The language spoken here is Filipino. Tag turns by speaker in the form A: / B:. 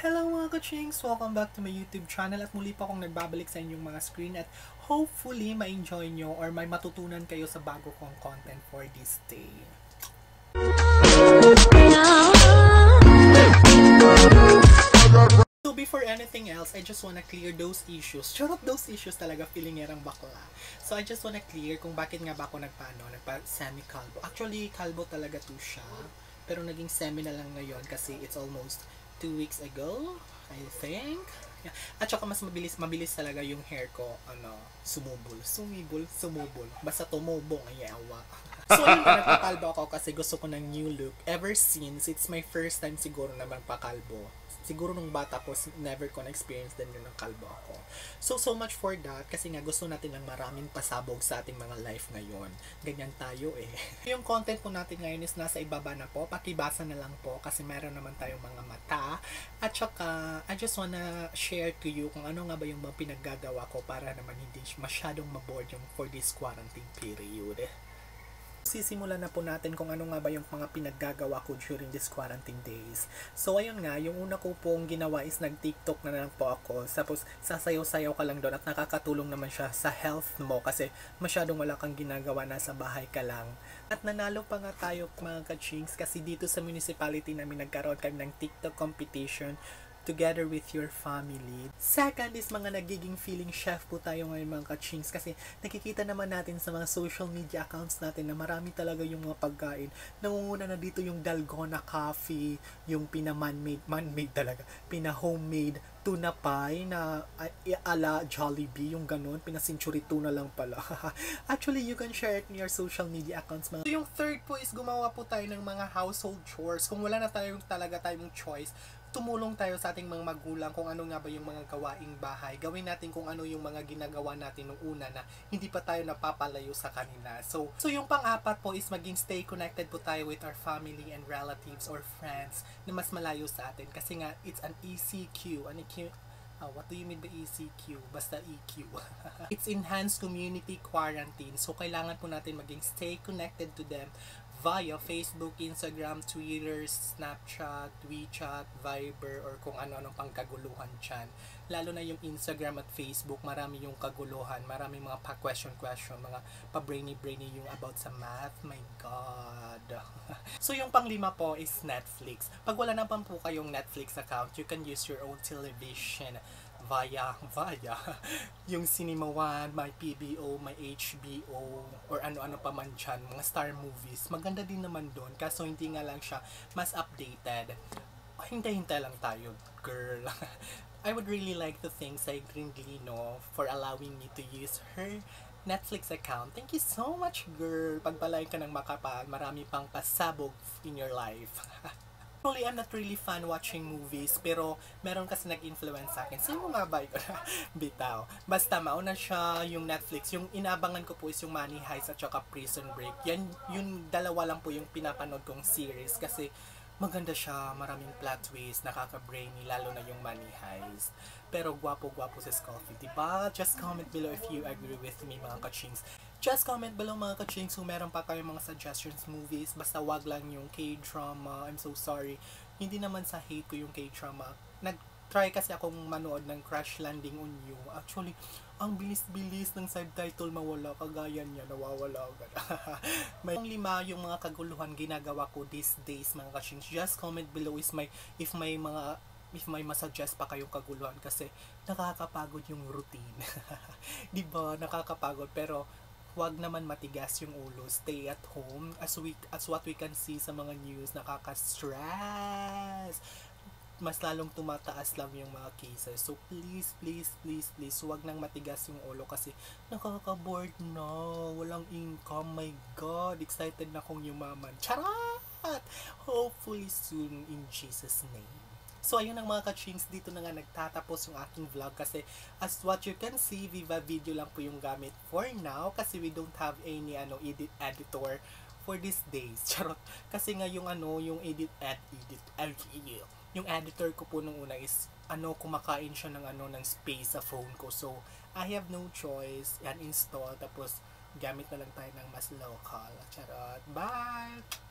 A: Hello mga kachings! Welcome back to my YouTube channel at muli pa akong nagbabalik sa inyong mga screen at hopefully ma-enjoy nyo or may matutunan kayo sa bago kong content for this day. So before anything else, I just wanna clear those issues. Charot those issues talaga, feeling erang bakla. So I just wanna clear kung bakit nga ba ako nagpaano, nagpa semi-kalbo. Actually, kalbo talaga to siya. Pero naging semi na lang ngayon kasi it's almost two weeks ago, I think. Yeah. At saka mas mabilis, mabilis talaga yung hair ko, ano, sumubol. Sumibol, sumubol. Basta tumubong, ayawa. So, yun na, nagpakalbo ako kasi gusto ko ng new look. Ever since, it's my first time siguro na magpakalbo. Siguro nung bata ko, never ko na-experience din yun ng kalbo ako. So, so much for that kasi nga gusto natin ng maraming pasabog sa ating mga life ngayon. Ganyan tayo eh. yung content po natin ngayon is nasa ibaba na po. Pakibasa na lang po kasi meron naman tayong mga mata. At saka, I just wanna share to you kung ano nga ba yung mga pinaggagawa ko para naman hindi masyadong maboard yung for this quarantine period. Sisimulan na po natin kung ano nga ba yung mga pinaggagawa ko during this quarantine days. So ayun nga, yung una ko pong ginawa is nag-TikTok na lang po ako. Tapos sasayaw-sayaw ka lang doon at nakakatulong naman siya sa health mo kasi masyadong wala kang ginagawa, nasa bahay ka lang. At nanalo pa nga tayo mga kachings kasi dito sa municipality namin nagkaroon kami ng TikTok competition together with your family. Second is mga nagiging feeling chef po tayo ngayon mga kachings kasi nakikita naman natin sa mga social media accounts natin na marami talaga yung mga pagkain. Nangunguna na dito yung Dalgona Coffee, yung pina-man-made, man-made talaga, pina-homemade tuna pie na ala Jollibee, yung ganun, pina-century tuna lang pala. Actually, you can share it in your social media accounts. Mga. So, yung third po is gumawa po tayo ng mga household chores. Kung wala na tayong talaga tayong choice, tumulong tayo sa ating mga magulang kung ano nga ba yung mga gawaing bahay. Gawin natin kung ano yung mga ginagawa natin nung una na hindi pa tayo napapalayo sa kanila. So, so yung pang-apat po is maging stay connected po tayo with our family and relatives or friends na mas malayo sa atin. Kasi nga, it's an ECQ. An EQ, uh, what do you mean by ECQ? Basta EQ. it's Enhanced Community Quarantine. So, kailangan po natin maging stay connected to them via Facebook, Instagram, Twitter, Snapchat, WeChat, Viber, or kung ano-anong pang kaguluhan dyan. Lalo na yung Instagram at Facebook, marami yung kaguluhan, marami mga pa-question-question, mga pa-brainy-brainy yung about sa math. My God. so yung panglima po is Netflix. Pag wala naman po kayong Netflix account, you can use your own television via, via, yung One, may PBO, may HBO, or ano-ano pa man dyan, mga star movies. Maganda din naman doon, kaso hindi nga lang siya mas updated. Hintay-hintay lang tayo, girl. I would really like to thank Sai Gringlino for allowing me to use her Netflix account. Thank you so much, girl. Pagbalay ka ng makapal, marami pang pasabog in your life. Actually, I'm not really fan watching movies, pero meron kasi nag-influence sa akin. Sino nga ba ito? Bitaw. Basta, mauna siya yung Netflix. Yung inabangan ko po is yung Money Heist at saka Prison Break. Yan, yung dalawa lang po yung pinapanood kong series kasi maganda siya, maraming plot twist, nakaka-brainy, lalo na yung Money Heist. Pero gwapo-gwapo si Scoffy, diba? Just comment below if you agree with me, mga kachings. Just comment below mga kachings kung meron pa kayong mga suggestions movies. Basta wag lang yung K-drama. I'm so sorry. Hindi naman sa hate ko yung K-drama. Nag-try kasi akong manood ng Crash Landing on You. Actually, ang bilis-bilis ng subtitle mawala. Kagaya niya, nawawala agad. may lima yung mga kaguluhan ginagawa ko these days mga kachings. Just comment below is my, if may mga if may masuggest pa kayong kaguluhan kasi nakakapagod yung routine. 'Di ba? Nakakapagod pero wag naman matigas yung ulo. Stay at home as we as what we can see sa mga news nakaka-stress. Mas lalong tumataas lang yung mga cases. So please, please, please, please, wag nang matigas yung ulo kasi nakaka-bored na. Walang income. My God, excited na kong yumaman. Charat! Hopefully soon in Jesus name. So, ayun ang mga kachings, dito na nga nagtatapos yung aking vlog kasi as what you can see, Viva Video lang po yung gamit for now kasi we don't have any ano edit editor for these days. Charot. Kasi nga yung ano, yung edit at edit, edit yung editor ko po nung una is ano, kumakain siya ng ano, ng space sa phone ko. So, I have no choice. Yan, install. Tapos, gamit na lang tayo ng mas local. Charot. Bye!